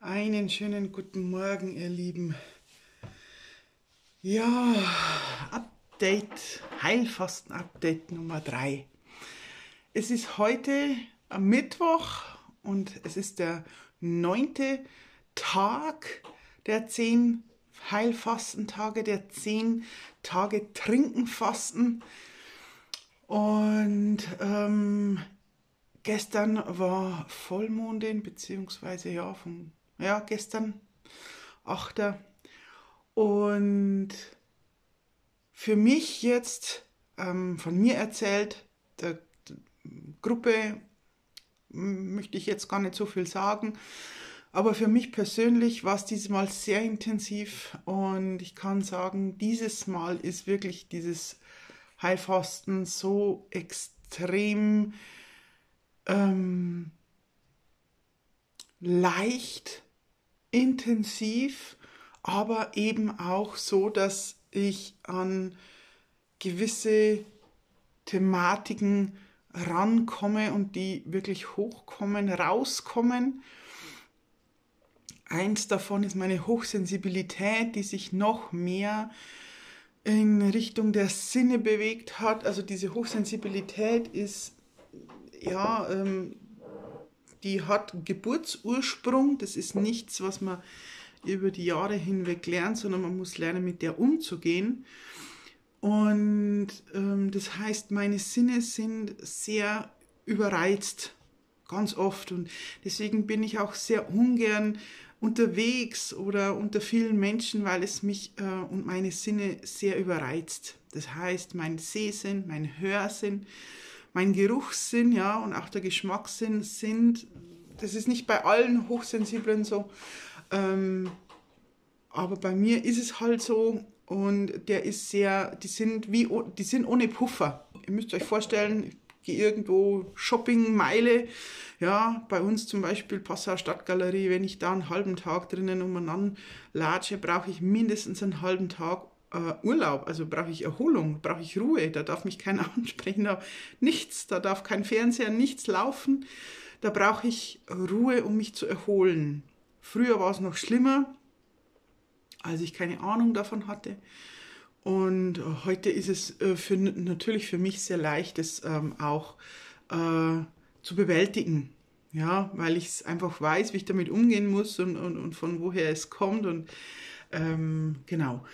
Einen schönen guten Morgen, ihr Lieben. Ja, Update, Heilfasten-Update Nummer 3. Es ist heute am Mittwoch und es ist der neunte Tag der zehn Heilfastentage, der zehn Tage Trinkenfasten. Und ähm, gestern war Vollmondin, beziehungsweise ja, vom ja, gestern, 8. Und für mich jetzt, ähm, von mir erzählt, der, Gruppe möchte ich jetzt gar nicht so viel sagen, aber für mich persönlich war es dieses Mal sehr intensiv und ich kann sagen, dieses Mal ist wirklich dieses Heilfasten so extrem ähm, leicht intensiv, aber eben auch so, dass ich an gewisse Thematiken rankomme und die wirklich hochkommen, rauskommen. Eins davon ist meine Hochsensibilität, die sich noch mehr in Richtung der Sinne bewegt hat. Also diese Hochsensibilität ist ja ähm, die hat Geburtsursprung. Das ist nichts, was man über die Jahre hinweg lernt, sondern man muss lernen, mit der umzugehen. Und ähm, das heißt, meine Sinne sind sehr überreizt, ganz oft. Und deswegen bin ich auch sehr ungern unterwegs oder unter vielen Menschen, weil es mich äh, und meine Sinne sehr überreizt. Das heißt, mein Sehsinn, mein Hörsinn, mein Geruchssinn, ja, und auch der Geschmackssinn sind, das ist nicht bei allen Hochsensiblen so, ähm, aber bei mir ist es halt so und der ist sehr, die sind wie, die sind ohne Puffer. Ihr müsst euch vorstellen, ich gehe irgendwo Shopping, Meile, ja, bei uns zum Beispiel Passau Stadtgalerie, wenn ich da einen halben Tag drinnen umeinander latsche, brauche ich mindestens einen halben Tag äh, Urlaub, also brauche ich Erholung, brauche ich Ruhe, da darf mich keiner ansprechen, da nichts, da darf kein Fernseher, nichts laufen, da brauche ich Ruhe, um mich zu erholen. Früher war es noch schlimmer, als ich keine Ahnung davon hatte. Und heute ist es äh, für, natürlich für mich sehr leicht, es ähm, auch äh, zu bewältigen. Ja, weil ich es einfach weiß, wie ich damit umgehen muss und, und, und von woher es kommt. Und ähm, genau.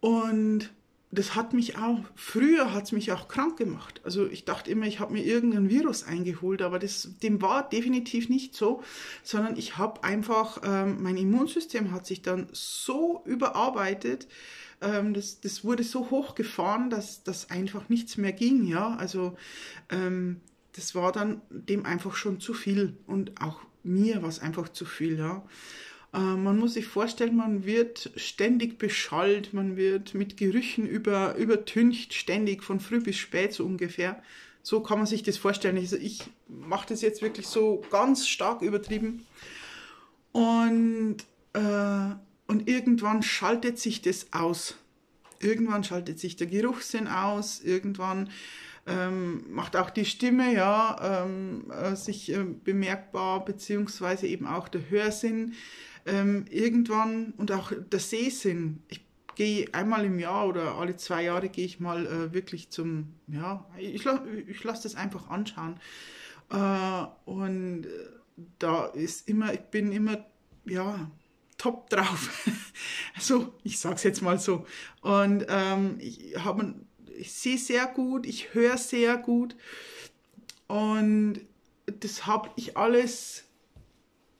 Und das hat mich auch, früher hat es mich auch krank gemacht. Also ich dachte immer, ich habe mir irgendein Virus eingeholt, aber das, dem war definitiv nicht so, sondern ich habe einfach, ähm, mein Immunsystem hat sich dann so überarbeitet, ähm, das, das wurde so hochgefahren, dass das einfach nichts mehr ging, ja. Also ähm, das war dann dem einfach schon zu viel und auch mir war es einfach zu viel, ja. Äh, man muss sich vorstellen, man wird ständig beschallt, man wird mit Gerüchen über, übertüncht, ständig von früh bis spät so ungefähr. So kann man sich das vorstellen. Also ich mache das jetzt wirklich so ganz stark übertrieben. Und, äh, und irgendwann schaltet sich das aus. Irgendwann schaltet sich der Geruchssinn aus, irgendwann ähm, macht auch die Stimme ja ähm, äh, sich äh, bemerkbar, beziehungsweise eben auch der Hörsinn ähm, irgendwann und auch der Sehsinn. Ich gehe einmal im Jahr oder alle zwei Jahre gehe ich mal äh, wirklich zum, ja, ich, ich lasse das einfach anschauen. Äh, und äh, da ist immer, ich bin immer, ja, top drauf. so, ich sag's jetzt mal so. Und ähm, ich habe, ich sehe sehr gut, ich höre sehr gut und das habe ich alles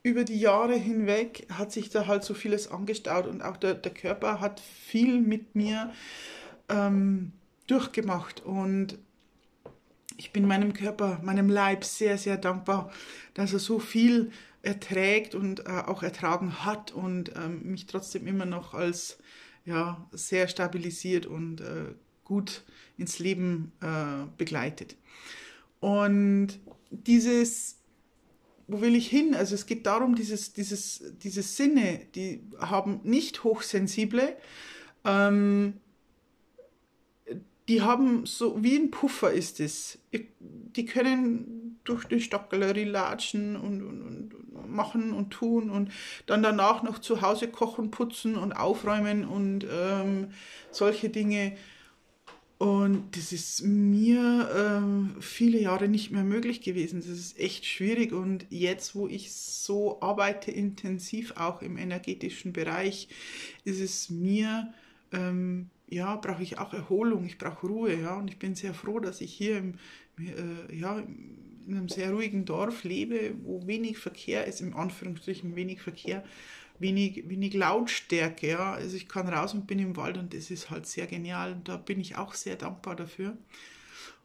über die Jahre hinweg hat sich da halt so vieles angestaut und auch der, der Körper hat viel mit mir ähm, durchgemacht und ich bin meinem Körper, meinem Leib sehr, sehr dankbar, dass er so viel erträgt und äh, auch ertragen hat und ähm, mich trotzdem immer noch als ja, sehr stabilisiert und äh, gut ins Leben äh, begleitet. Und dieses wo will ich hin? Also es geht darum, dieses, dieses, diese Sinne, die haben nicht hochsensible, ähm, die haben so, wie ein Puffer ist es. Die können durch die Stadtgalerie latschen und, und, und, machen und tun und dann danach noch zu Hause kochen, putzen und aufräumen und ähm, solche Dinge. Und das ist mir ähm, viele Jahre nicht mehr möglich gewesen. Das ist echt schwierig. Und jetzt, wo ich so arbeite, intensiv auch im energetischen Bereich, ist es mir, ähm, ja, brauche ich auch Erholung, ich brauche Ruhe. Ja, und ich bin sehr froh, dass ich hier im, äh, ja, in einem sehr ruhigen Dorf lebe, wo wenig Verkehr ist, im Anführungsstrichen wenig Verkehr wenig, wenig Lautstärke. Ja? Also ich kann raus und bin im Wald und das ist halt sehr genial und da bin ich auch sehr dankbar dafür.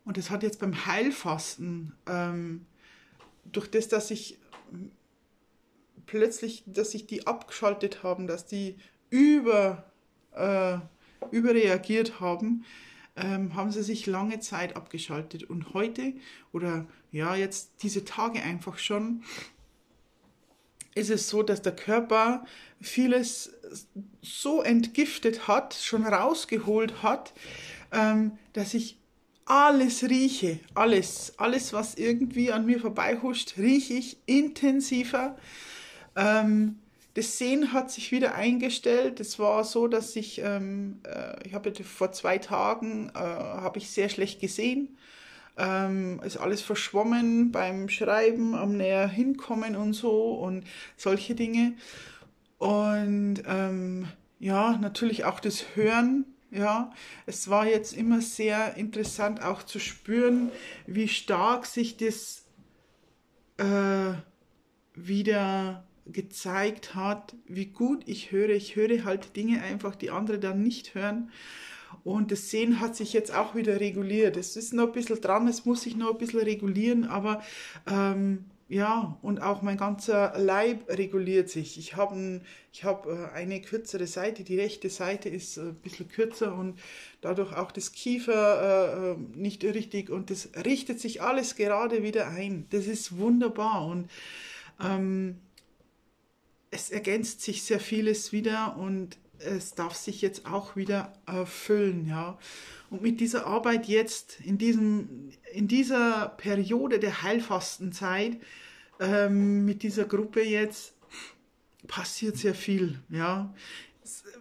Und das hat jetzt beim Heilfasten, ähm, durch das, dass ich plötzlich, dass sich die abgeschaltet haben, dass die über, äh, überreagiert haben, ähm, haben sie sich lange Zeit abgeschaltet. Und heute oder ja, jetzt diese Tage einfach schon, ist es so, dass der Körper vieles so entgiftet hat, schon rausgeholt hat, ähm, dass ich alles rieche, alles, alles, was irgendwie an mir vorbeihuscht, rieche ich intensiver. Ähm, das Sehen hat sich wieder eingestellt. Es war so, dass ich, ähm, äh, ich habe vor zwei Tagen, äh, habe ich sehr schlecht gesehen ähm, ist alles verschwommen beim Schreiben, am näher hinkommen und so und solche Dinge. Und ähm, ja, natürlich auch das Hören. Ja, es war jetzt immer sehr interessant auch zu spüren, wie stark sich das äh, wieder gezeigt hat, wie gut ich höre. Ich höre halt Dinge einfach, die andere dann nicht hören. Und das Sehen hat sich jetzt auch wieder reguliert. Es ist noch ein bisschen dran, es muss sich noch ein bisschen regulieren, aber ähm, ja, und auch mein ganzer Leib reguliert sich. Ich habe ich hab äh, eine kürzere Seite, die rechte Seite ist ein bisschen kürzer und dadurch auch das Kiefer äh, äh, nicht richtig und das richtet sich alles gerade wieder ein. Das ist wunderbar und ähm, es ergänzt sich sehr vieles wieder und es darf sich jetzt auch wieder erfüllen, ja. Und mit dieser Arbeit jetzt, in, diesem, in dieser Periode der Heilfastenzeit, ähm, mit dieser Gruppe jetzt, passiert sehr viel, ja.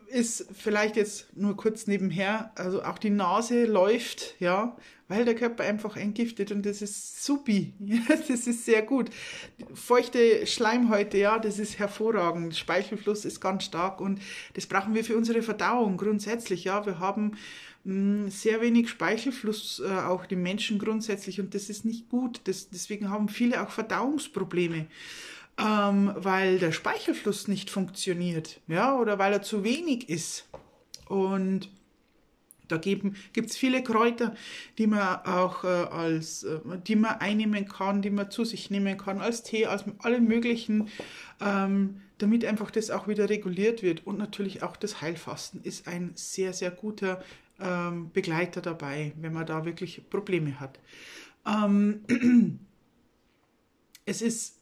Ist vielleicht jetzt nur kurz nebenher, also auch die Nase läuft, ja, weil der Körper einfach entgiftet und das ist supi. das ist sehr gut. Feuchte Schleimhäute, ja, das ist hervorragend. Speichelfluss ist ganz stark und das brauchen wir für unsere Verdauung grundsätzlich. Ja, wir haben mm, sehr wenig Speichelfluss, äh, auch die Menschen grundsätzlich und das ist nicht gut. Das, deswegen haben viele auch Verdauungsprobleme. Ähm, weil der Speichelfluss nicht funktioniert, ja, oder weil er zu wenig ist. Und da gibt es viele Kräuter, die man auch äh, als, äh, die man einnehmen kann, die man zu sich nehmen kann, als Tee, als alle möglichen, ähm, damit einfach das auch wieder reguliert wird. Und natürlich auch das Heilfasten ist ein sehr, sehr guter ähm, Begleiter dabei, wenn man da wirklich Probleme hat. Ähm, es ist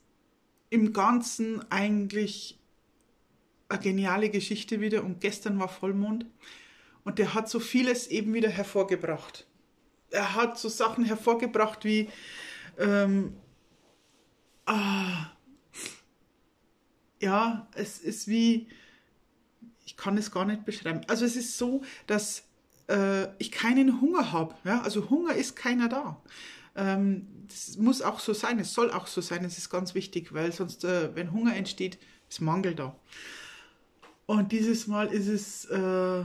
im Ganzen eigentlich eine geniale Geschichte wieder und gestern war Vollmond. Und der hat so vieles eben wieder hervorgebracht. Er hat so Sachen hervorgebracht wie, ähm, ah, ja, es ist wie, ich kann es gar nicht beschreiben. Also es ist so, dass äh, ich keinen Hunger habe. Ja? Also Hunger ist keiner da. Ähm, das muss auch so sein, es soll auch so sein, es ist ganz wichtig, weil sonst, äh, wenn Hunger entsteht, ist Mangel da. Und dieses Mal ist es äh,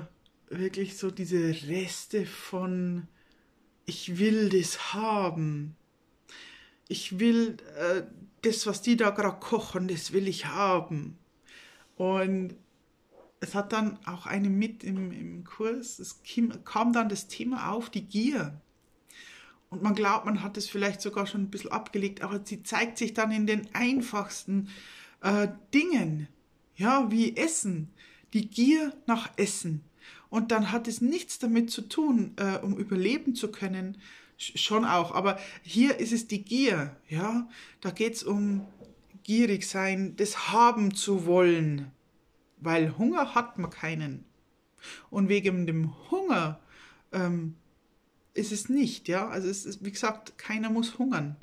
wirklich so diese Reste von ich will das haben. Ich will äh, das, was die da gerade kochen, das will ich haben. Und es hat dann auch eine mit im, im Kurs, es kam, kam dann das Thema auf, die Gier. Und man glaubt, man hat es vielleicht sogar schon ein bisschen abgelegt, aber sie zeigt sich dann in den einfachsten äh, Dingen, ja, wie Essen, die Gier nach Essen. Und dann hat es nichts damit zu tun, äh, um überleben zu können, schon auch. Aber hier ist es die Gier, ja. Da geht es um gierig sein, das haben zu wollen, weil Hunger hat man keinen. Und wegen dem Hunger ähm, ist es nicht, ja. Also es ist, wie gesagt, keiner muss hungern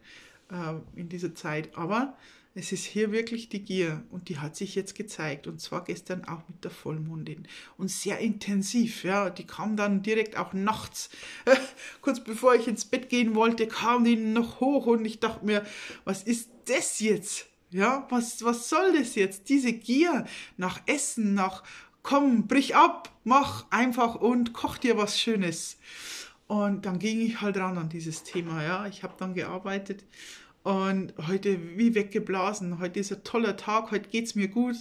äh, in dieser Zeit. Aber Es ist hier wirklich die Gier und die hat sich jetzt gezeigt und zwar gestern auch mit der Vollmondin und sehr intensiv, ja, die kam dann direkt auch nachts, äh, kurz bevor ich ins Bett gehen wollte, kam die noch hoch und ich dachte mir, was ist das jetzt? Ja, was, was soll das jetzt? Diese Gier nach Essen, nach komm, brich ab, mach einfach und koch dir was Schönes. Und dann ging ich halt ran an dieses Thema, ja. Ich habe dann gearbeitet und heute wie weggeblasen. Heute ist ein toller Tag, heute geht es mir gut.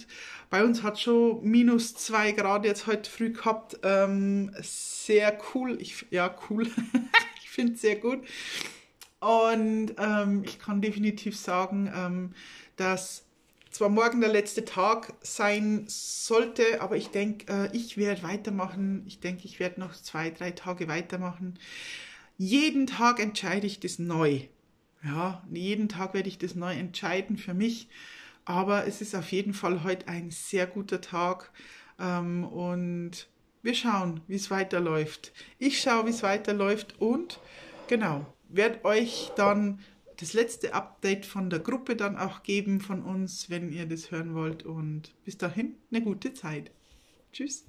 Bei uns hat schon minus zwei Grad jetzt heute früh gehabt. Ähm, sehr cool. Ich, ja, cool. ich finde es sehr gut. Und ähm, ich kann definitiv sagen, ähm, dass zwar morgen der letzte Tag sein sollte, aber ich denke, äh, ich werde weitermachen. Ich denke, ich werde noch zwei, drei Tage weitermachen. Jeden Tag entscheide ich das neu ja, jeden Tag werde ich das neu entscheiden für mich. Aber es ist auf jeden Fall heute ein sehr guter Tag. Ähm, und wir schauen, wie es weiterläuft. Ich schaue, wie es weiterläuft und genau, werde euch dann das letzte Update von der Gruppe dann auch geben von uns, wenn ihr das hören wollt. Und bis dahin eine gute Zeit. Tschüss.